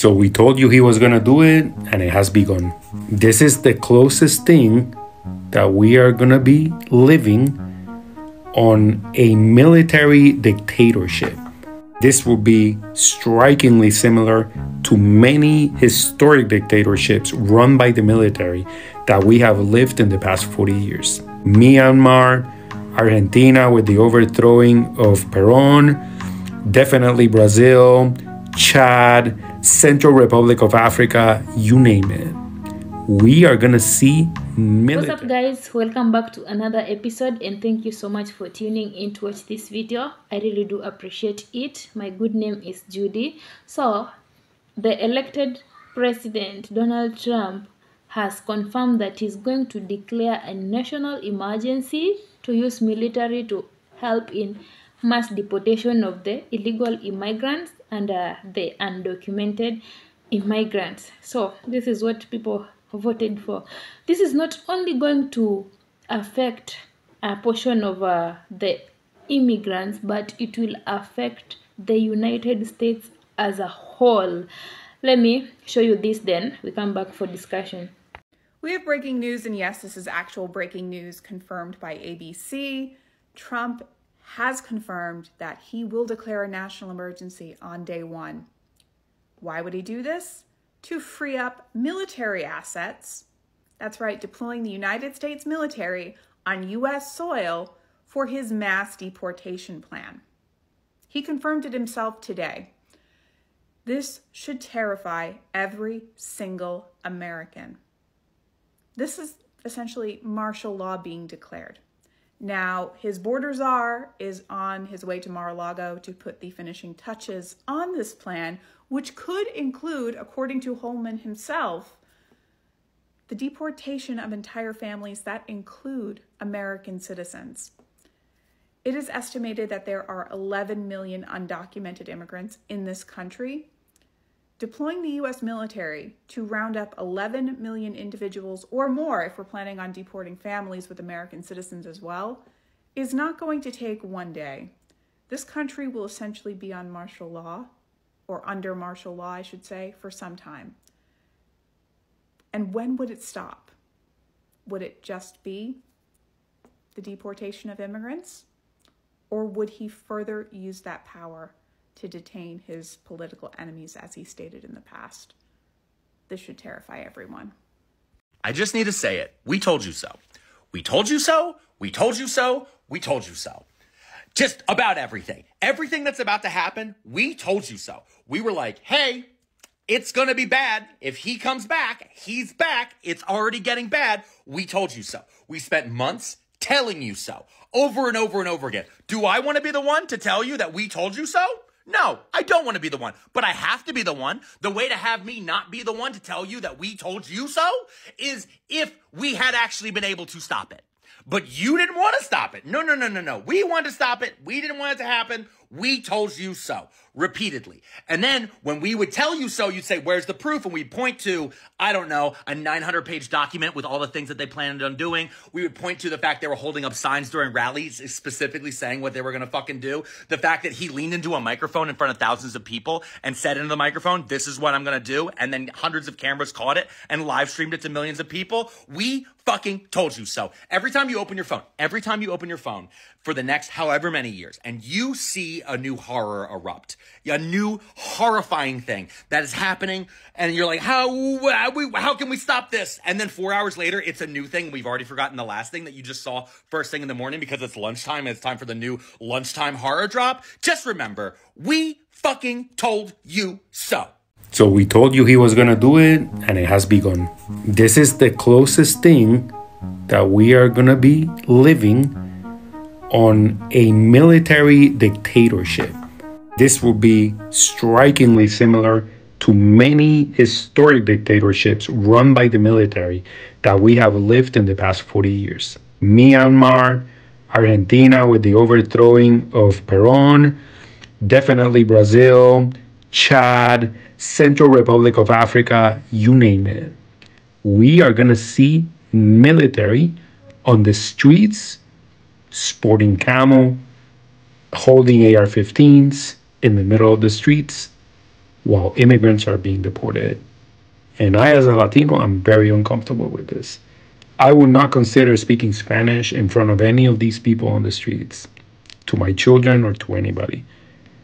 So we told you he was gonna do it, and it has begun. This is the closest thing that we are gonna be living on a military dictatorship. This will be strikingly similar to many historic dictatorships run by the military that we have lived in the past 40 years. Myanmar, Argentina with the overthrowing of Peron, definitely Brazil, Chad, Central Republic of Africa, you name it. We are gonna see What's up guys? Welcome back to another episode and thank you so much for tuning in to watch this video. I really do appreciate it. My good name is Judy. So, the elected president Donald Trump has confirmed that he's going to declare a national emergency to use military to help in mass deportation of the illegal immigrants and uh, the undocumented immigrants. So, this is what people voted for. This is not only going to affect a portion of uh, the immigrants, but it will affect the United States as a whole. Let me show you this then. We come back for discussion. We have breaking news, and yes, this is actual breaking news confirmed by ABC. Trump has confirmed that he will declare a national emergency on day one. Why would he do this? To free up military assets. That's right, deploying the United States military on U.S. soil for his mass deportation plan. He confirmed it himself today. This should terrify every single American. This is essentially martial law being declared. Now, his border czar is on his way to Mar-a-Lago to put the finishing touches on this plan, which could include, according to Homan himself, the deportation of entire families that include American citizens. It is estimated that there are 11 million undocumented immigrants in this country, Deploying the US military to round up 11 million individuals or more, if we're planning on deporting families with American citizens as well, is not going to take one day. This country will essentially be on martial law, or under martial law, I should say, for some time. And when would it stop? Would it just be the deportation of immigrants? Or would he further use that power to detain his political enemies as he stated in the past. This should terrify everyone. I just need to say it. We told you so. We told you so. We told you so. We told you so. Just about everything. Everything that's about to happen, we told you so. We were like, hey, it's going to be bad. If he comes back, he's back. It's already getting bad. We told you so. We spent months telling you so over and over and over again. Do I want to be the one to tell you that we told you so? No, I don't want to be the one, but I have to be the one. The way to have me not be the one to tell you that we told you so is if we had actually been able to stop it. But you didn't want to stop it. No, no, no, no, no. We wanted to stop it. We didn't want it to happen. We told you so repeatedly. And then when we would tell you so, you'd say, where's the proof? And we'd point to, I don't know, a 900 page document with all the things that they planned on doing. We would point to the fact they were holding up signs during rallies, specifically saying what they were going to fucking do. The fact that he leaned into a microphone in front of thousands of people and said into the microphone, this is what I'm going to do. And then hundreds of cameras caught it and live streamed it to millions of people. We fucking told you so. Every time you open your phone, every time you open your phone for the next however many years and you see a new horror erupt, a new horrifying thing that is happening, and you're like, how uh, how can we stop this? And then four hours later, it's a new thing. We've already forgotten the last thing that you just saw first thing in the morning because it's lunchtime and it's time for the new lunchtime horror drop. Just remember, we fucking told you so. So we told you he was gonna do it, and it has begun. This is the closest thing that we are gonna be living on a military dictatorship. This will be strikingly similar to many historic dictatorships run by the military that we have lived in the past 40 years. Myanmar, Argentina with the overthrowing of Peron, definitely Brazil, Chad, Central Republic of Africa, you name it. We are going to see military on the streets sporting camo, holding AR 15s in the middle of the streets. while immigrants are being deported. And I, as a Latino, I'm very uncomfortable with this. I would not consider speaking Spanish in front of any of these people on the streets, to my children or to anybody.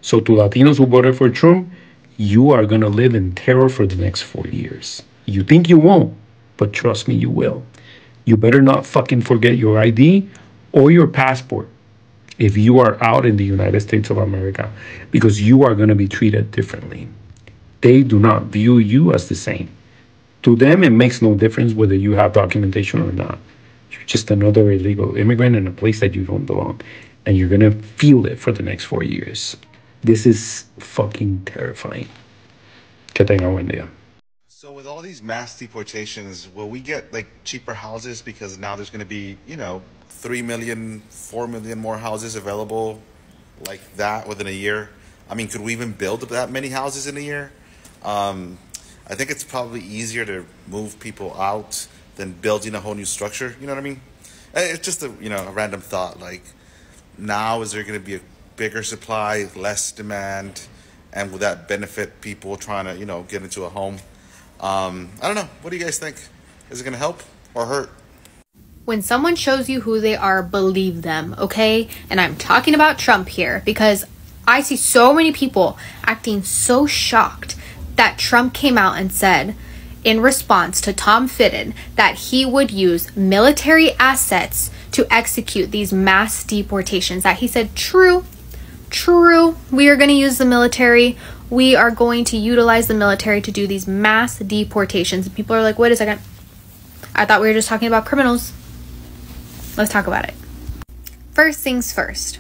So, to Latinos who voted for Trump, you are going to live in terror for the next four years. You think you won't, but trust me, you will. You better not fucking forget your ID or your passport if you are out in the United States of America because you are going to be treated differently. They do not view you as the same. To them, it makes no difference whether you have documentation or not. You're just another illegal immigrant in a place that you don't belong. And you're going to feel it for the next four years. This is fucking terrifying. Que tenga buen día. So with all these mass deportations, will we get like cheaper houses because now there's going to be, you know, 3 million, 4 million more houses available like that within a year? I mean, could we even build that many houses in a year? Um, I think it's probably easier to move people out than building a whole new structure. You know what I mean? Eh, It's just a you know a random thought. Like now, is there going to be a bigger supply, less demand, and will that benefit people trying to you know get into a home? Um, I don't know. What do you guys think? Is it going to help or hurt? When someone shows you who they are, believe them, okay? And I'm talking about Trump here because I see so many people acting so shocked that Trump came out and said, in response to Tom Fitton, that he would use military assets to execute these mass deportations. That he said, true, true, we are going to use the military. We are going to utilize the military to do these mass deportations. And people are like, wait a second. I thought we were just talking about criminals. Let's talk about it. First things first.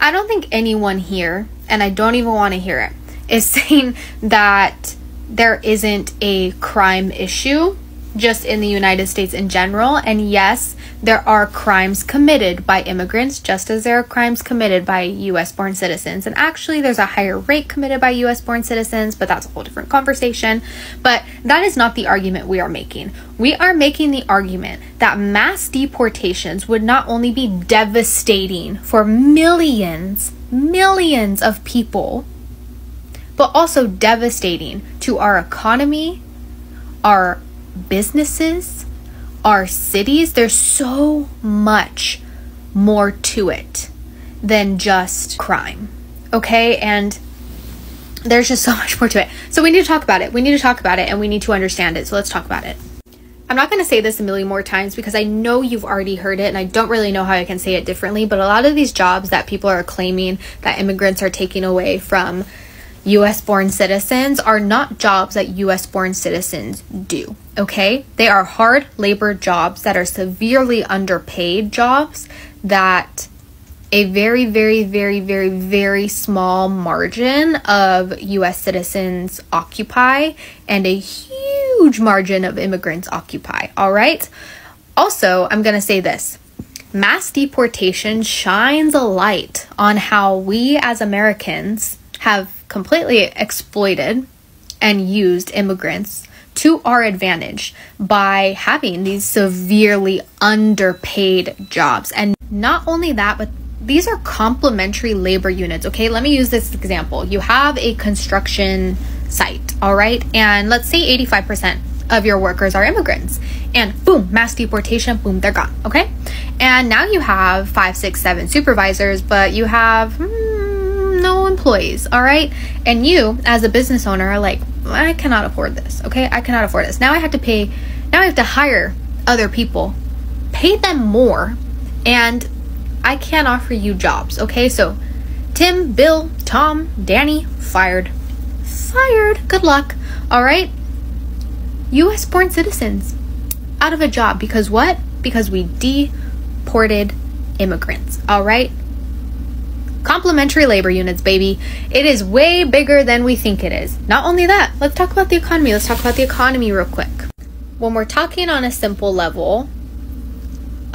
I don't think anyone here, and I don't even want to hear it, is saying that there isn't a crime issue just in the United States in general. And yes, there are crimes committed by immigrants, just as there are crimes committed by US born citizens. And actually, there's a higher rate committed by US born citizens, but that's a whole different conversation. But that is not the argument we are making. We are making the argument that mass deportations would not only be devastating for millions, millions of people, but also devastating to our economy, our businesses, our cities. There's so much more to it than just crime. Okay? And there's just so much more to it. So we need to talk about it. We need to talk about it and we need to understand it. So let's talk about it. I'm not going to say this a million more times because I know you've already heard it and I don't really know how I can say it differently. But a lot of these jobs that people are claiming that immigrants are taking away from US born citizens are not jobs that US born citizens do, okay? They are hard labor jobs that are severely underpaid jobs that a very, very, very, very, very small margin of US citizens occupy and a huge margin of immigrants occupy, all right? Also, I'm gonna say this mass deportation shines a light on how we as Americans have completely exploited and used immigrants to our advantage by having these severely underpaid jobs. And not only that, but these are complementary labor units. Okay, let me use this example. You have a construction site, all right, and let's say 85% of your workers are immigrants, and boom, mass deportation, boom, they're gone. Okay, and now you have five, six, seven supervisors, but you have hmm, no employees, all right, and you as a business owner are like, I cannot afford this. Okay, I cannot afford this. Now I have to pay. Now I have to hire other people, pay them more, and I can't offer you jobs. Okay, so Tim, Bill, Tom, Danny, fired. Fired. Good luck. All right. US born citizens out of a job because what? Because we deported immigrants. All right. Complementary labor units, baby. It is way bigger than we think it is. Not only that, let's talk about the economy. Let's talk about the economy real quick. When we're talking on a simple level,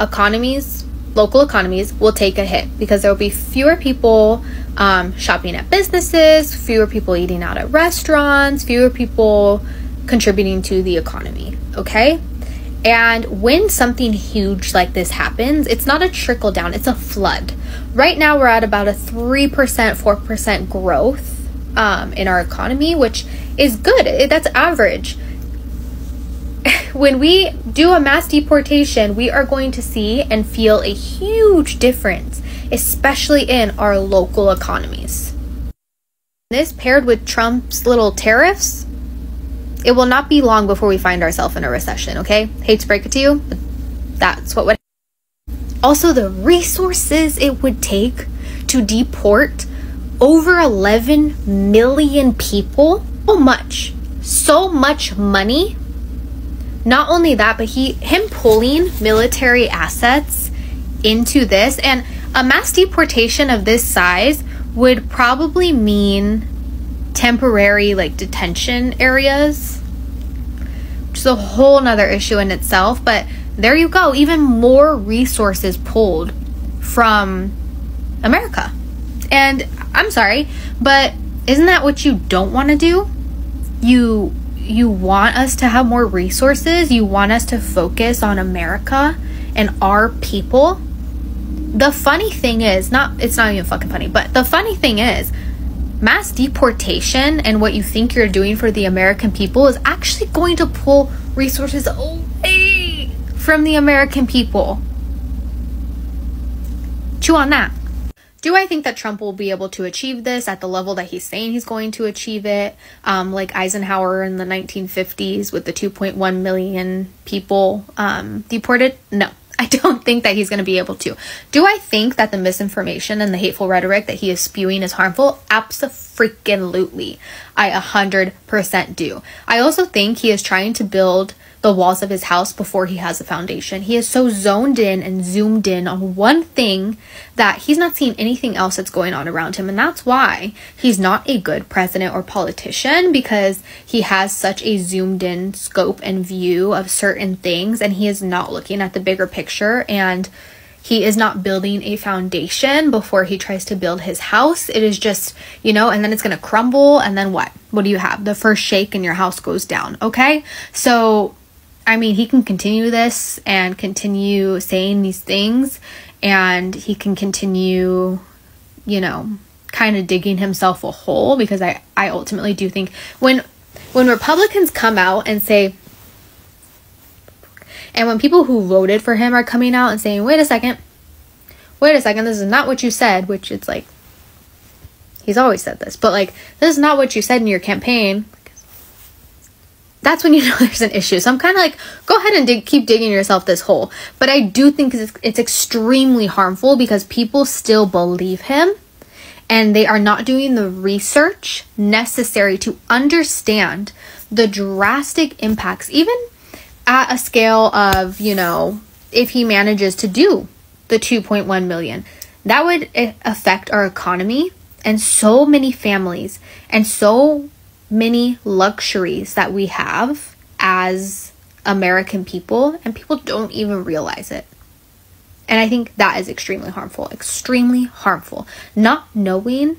economies, local economies will take a hit because there will be fewer people um, shopping at businesses, fewer people eating out at restaurants, fewer people contributing to the economy. Okay? And when something huge like this happens, it's not a trickle down, it's a flood. Right now, we're at about a 3%, 4% growth um, in our economy, which is good. That's average. when we do a mass deportation, we are going to see and feel a huge difference, especially in our local economies. This paired with Trump's little tariffs, it will not be long before we find ourselves in a recession, okay? Hate to break it to you, but that's what would also the resources it would take to deport over 11 million people so much so much money. Not only that but he him pulling military assets into this and a mass deportation of this size would probably mean temporary like detention areas is a whole nother issue in itself but there you go even more resources pulled from america. And i'm sorry but isn't that what you don't want to do? You you want us to have more resources? You want us to focus on america and our people? The funny thing is not it's not even fucking funny but the funny thing is mass deportation and what you think you're doing for the american people is actually going to pull resources away from the american people chew on that do I think that Trump will be able to achieve this at the level that he's saying he's going to achieve it? Um, like Eisenhower in the 1950s with the 2.1 million people um, deported? No. I don't think that he's going to be able to. Do I think that the misinformation and the hateful rhetoric that he is spewing is harmful? Absolutely. I 100% do. I also think he is trying to build the walls of his house before he has a foundation. He is so zoned in and zoomed in on one thing that he's not seeing anything else that's going on around him. And that's why he's not a good president or politician because he has such a zoomed in scope and view of certain things and he is not looking at the bigger picture and he is not building a foundation before he tries to build his house. It is just, you know, and then it's going to crumble. And then what? What do you have? The first shake and your house goes down. Okay. So I mean, he can continue this and continue saying these things, and he can continue, you know, kind of digging himself a hole because I, I ultimately do think when when Republicans come out and say and when people who voted for him are coming out and saying, wait a second, wait a second, this is not what you said, which it's like he's always said this, but like this is not what you said in your campaign that's when you know there's an issue. So I'm kind of like, go ahead and dig, keep digging yourself this hole. But I do think it's, it's extremely harmful because people still believe him and they are not doing the research necessary to understand the drastic impacts, even at a scale of, you know, if he manages to do the 2.1 million, that would eh, affect our economy and so many families and so many luxuries that we have as American people, and people don't even realize it. And I think that is extremely harmful, extremely harmful. Not knowing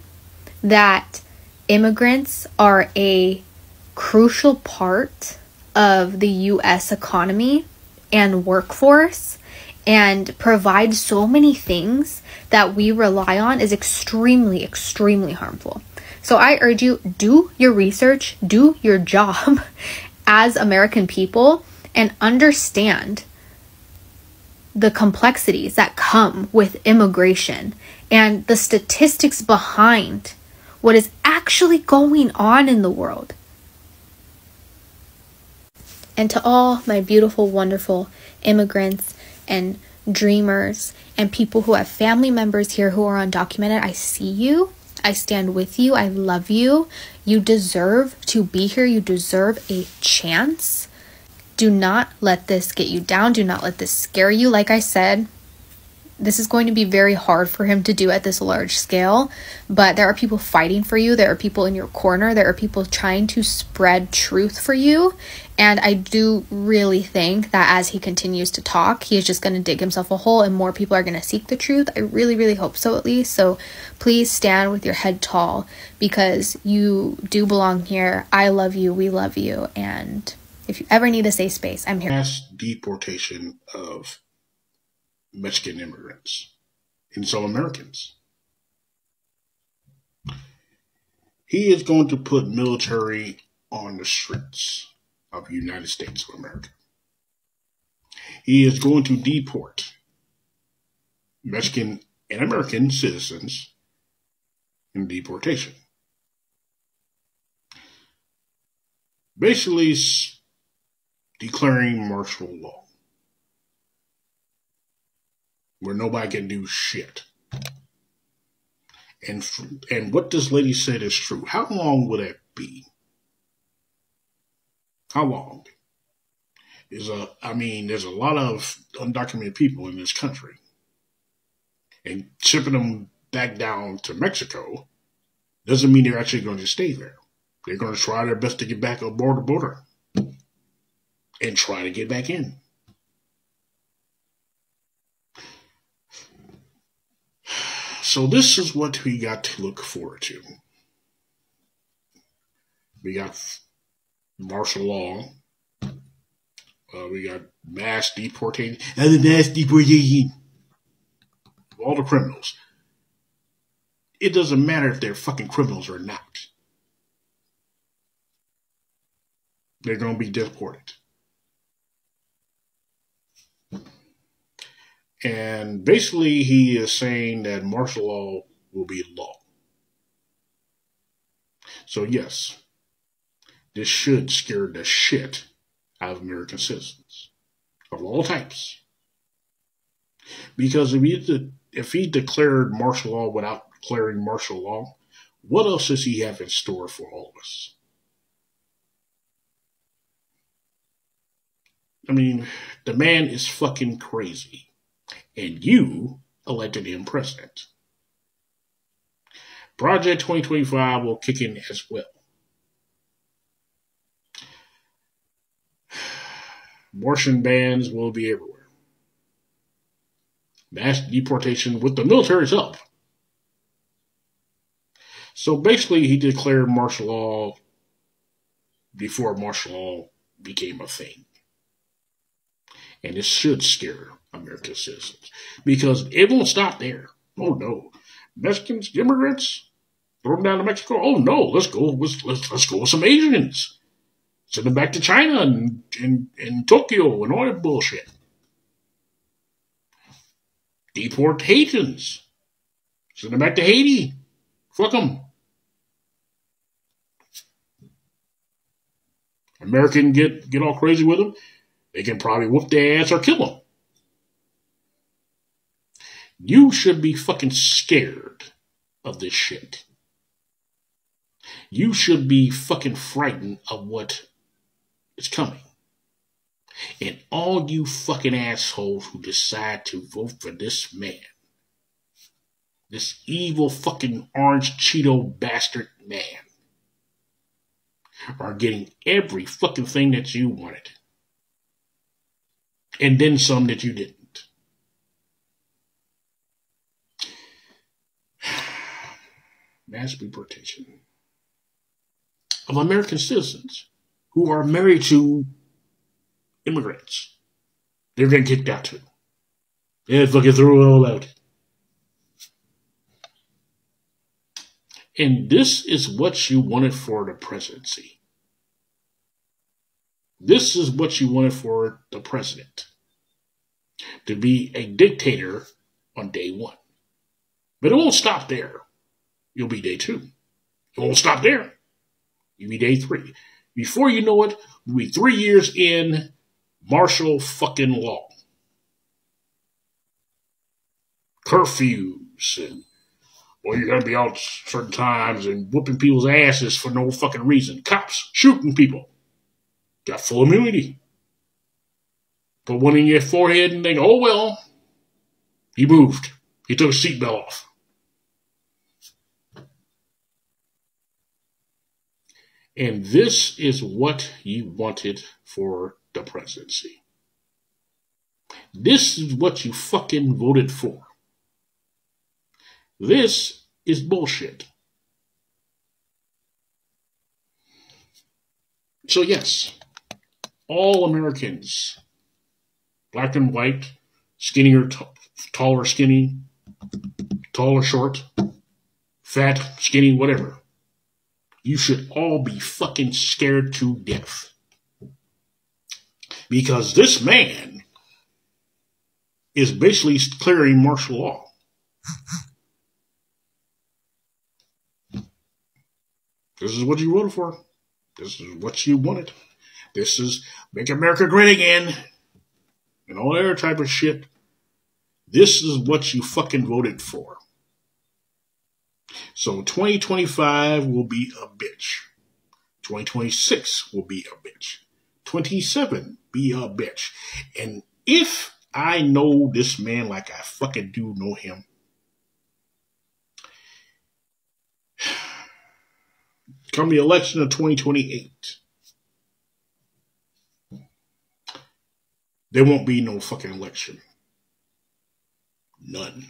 that immigrants are a crucial part of the US economy and workforce and provide so many things that we rely on is extremely, extremely harmful. So I urge you do your research, do your job as American people and understand the complexities that come with immigration and the statistics behind what is actually going on in the world. And to all my beautiful, wonderful immigrants and dreamers and people who have family members here who are undocumented, I see you. I stand with you. I love you. You deserve to be here. You deserve a chance. Do not let this get you down. Do not let this scare you. Like I said, this is going to be very hard for him to do at this large scale, but there are people fighting for you. There are people in your corner. There are people trying to spread truth for you. And I do really think that as he continues to talk, he is just going to dig himself a hole and more people are going to seek the truth. I really, really hope so, at least. So please stand with your head tall because you do belong here. I love you. We love you. And if you ever need a safe space, I'm here. Mass deportation of Mexican immigrants. And all Americans. he is going to put military on the streets of the United States of America. He is going to deport Mexican and American citizens in deportation. Basically, declaring martial law where nobody can do shit. And and what this lady said is true. How long will that be? How long? Is a I mean, there's a lot of undocumented people in this country. And shipping them back down to Mexico doesn't mean they're actually going to stay there. They're going to try their best to get back aboard the border and try to get back in. So this is what we got to look forward to. We got martial law. Uh, we got mass deportation and the mass deportation all the criminals. It doesn't matter if they're fucking criminals or not. They're going to be deported. And basically, he is saying that martial law will be law. So, yes, this should scare the shit out of American citizens of all types. Because if he, if he declared martial law without declaring martial law, what else does he have in store for all of us? I mean, the man is fucking crazy and you elected him president. Project 2025 will kick in as well. Abortion bans will be everywhere. Mass deportation with the military's help. So basically, he declared martial law before martial law became a thing. And it should scare American citizens because it won't stop there. Oh no, Mexicans, immigrants, throw them down to Mexico. Oh no, let's go. Let's let's, let's go with some Asians. Send them back to China and, and, and Tokyo and all that bullshit. Deport Haitians. Send them back to Haiti. Fuck them. American get get all crazy with them. They can probably whoop their ass or kill them. You should be fucking scared of this shit. You should be fucking frightened of what is coming. And all you fucking assholes who decide to vote for this man, this evil fucking orange Cheeto bastard man, are getting every fucking thing that you wanted. And then some that you didn't. mass deportation of American citizens who are married to immigrants. They're getting kicked out too. Yeah, fucking throw it all out. And this is what you wanted for the presidency. This is what you wanted for the president. To be a dictator on day one. But it won't stop there you'll be day two. It won't stop there. You'll be day three. Before you know it, we'll be three years in martial fucking law. Curfews and well, you gotta be out certain times and whooping people's asses for no fucking reason. Cops shooting people. Got full immunity. Put one in your forehead and think, oh well, he moved. He took a seatbelt off. And this is what you wanted for the presidency. This is what you fucking voted for. This is bullshit. So, yes, all Americans, black and white, skinny or t- tall or skinny, tall or short, fat, skinny, whatever you should all be fucking scared to death. Because this man is basically clearing martial law. This is what you voted for. This is what you wanted. This is make America great again. And all that type of shit. This is what you fucking voted for. So 2025 will be a bitch. 2026 will be a bitch. 27 be a bitch. And if I know this man like I fucking do know him, come the election of 2028, there won't be no fucking election. None.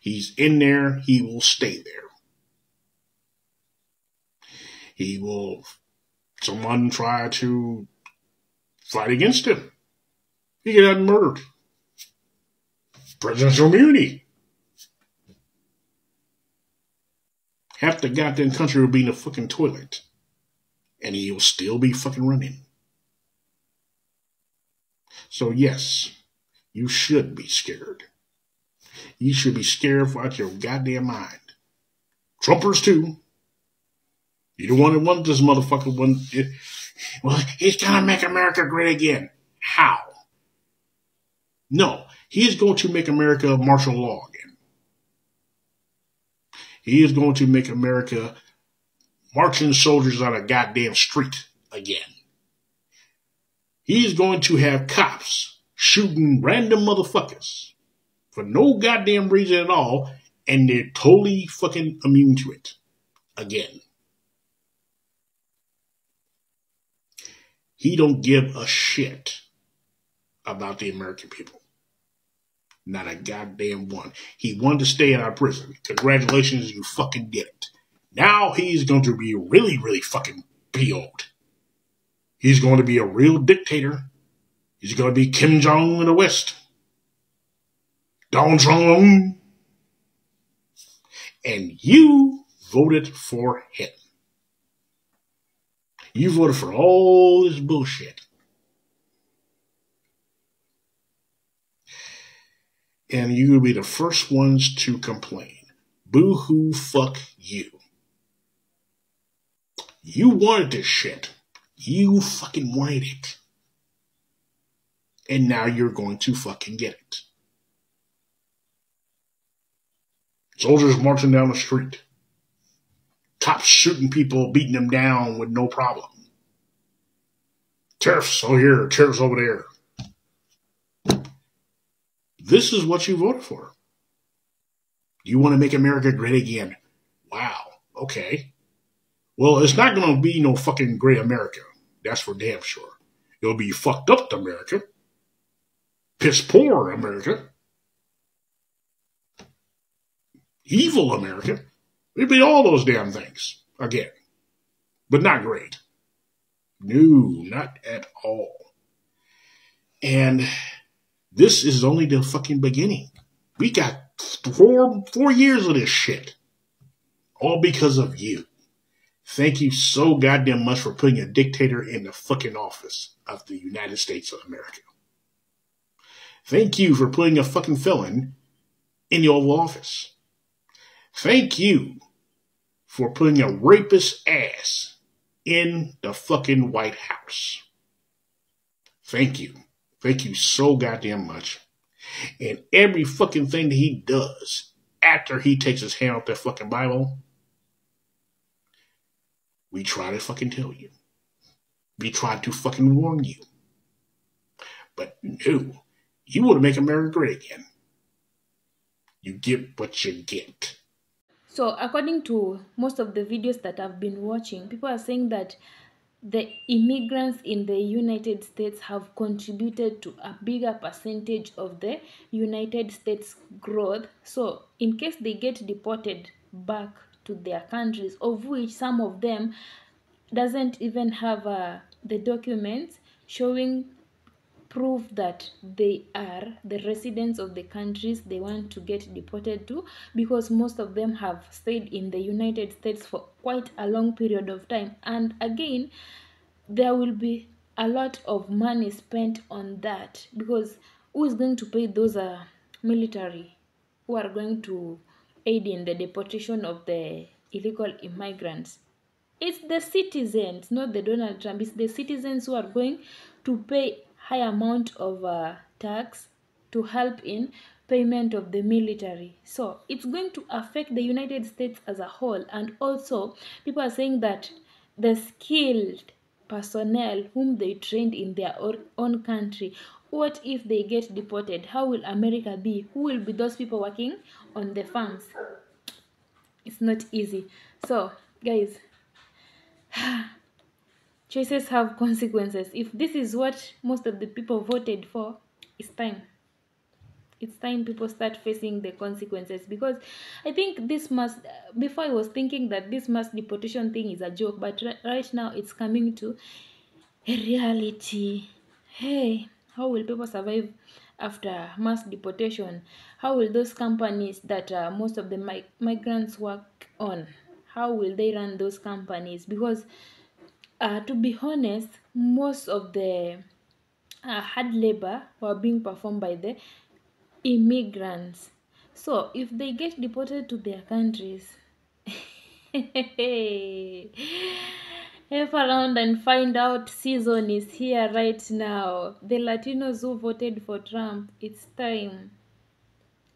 He's in there, he will stay there. He will, someone try to fight against him. He get murdered. Presidential immunity. Half the goddamn country will be in a fucking toilet. And he'll still be fucking running. So, yes, you should be scared. You should be scared for out your goddamn mind. Trumpers, too. You don't want to want this motherfucker. One, it, well, he's going to make America great again. How? No, he is going to make America martial law again. He is going to make America marching soldiers on a goddamn street again. He is going to have cops shooting random motherfuckers for no goddamn reason at all, and they're totally fucking immune to it again. He don't give a shit about the American people. Not a goddamn one. He wanted to stay in our prison. Congratulations, you fucking did it. Now he's going to be really, really fucking PO'd. He's going to be a real dictator. He's going to be Kim Jong in the West. Don Jong. And you voted for him. You voted for all this bullshit. and you will be the first ones to complain. Boo hoo, fuck you. You wanted this shit. You fucking wanted it. And now you're going to fucking get it. Soldiers marching down the street. Cops shooting people, beating them down with no problem. Tariffs over here, tariffs over there. This is what you voted for. Do you want to make America great again. Wow. Okay. Well, it's not going to be no fucking great America. That's for damn sure. It'll be fucked up America. Piss poor America. Evil America. It'll be all those damn things again. But not great. No, not at all. And this is only the fucking beginning. We got four four years of this shit. All because of you. Thank you so goddamn much for putting a dictator in the fucking office of the United States of America. Thank you for putting a fucking felon in the Oval Office. Thank you for putting a rapist ass in the fucking White House. Thank you. Thank you so goddamn much. And every fucking thing that he does after he takes his hand off that fucking Bible, we try to fucking tell you. We try to fucking warn you. But no, you want to make America great again. You get what you get. So, according to most of the videos that I've been watching, people are saying that the immigrants in the United States have contributed to a bigger percentage of the United States growth. So, in case they get deported back to their countries, of which some of them doesn't even have uh, the documents showing proof that they are the residents of the countries they want to get deported to because most of them have stayed in the United States for quite a long period of time. And again there will be a lot of money spent on that because who is going to pay those uh, military who are going to aid in the deportation of the illegal immigrants. It's the citizens not the donald trump. It's the citizens who are going to pay high amount of uh, tax to help in payment of the military. So it's going to affect the united states as a whole. And also people are saying that the skilled personnel whom they trained in their own country what if they get deported? How will america be? Who will be those people working on the farms? It's not easy. So guys choices have consequences. If this is what most of the people voted for it's time. It's time people start facing the consequences because i think this must before i was thinking that this mass deportation thing is a joke but right now it's coming to a reality. Hey how will people survive after mass deportation? How will those companies that uh, most of the mig migrants work on how will they run those companies? Because uh, to be honest most of the uh, hard labor were being performed by the immigrants. So if they get deported to their countries F around and find out season is here right now. The Latinos who voted for Trump, it's time.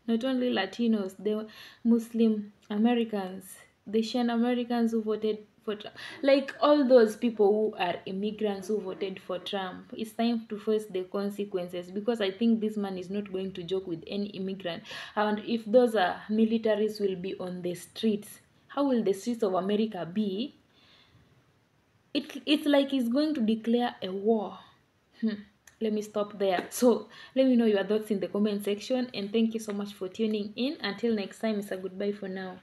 Not only Latinos, the Muslim Americans, the Asian Americans who voted for Trump, like all those people who are immigrants who voted for Trump. It's time to face the consequences because I think this man is not going to joke with any immigrant. And if those are militaries will be on the streets, how will the streets of America be? It it's like he's going to declare a war. Hmm. let me stop there. So let me know your thoughts in the comment section and thank you so much for tuning in. Until next time it's a goodbye for now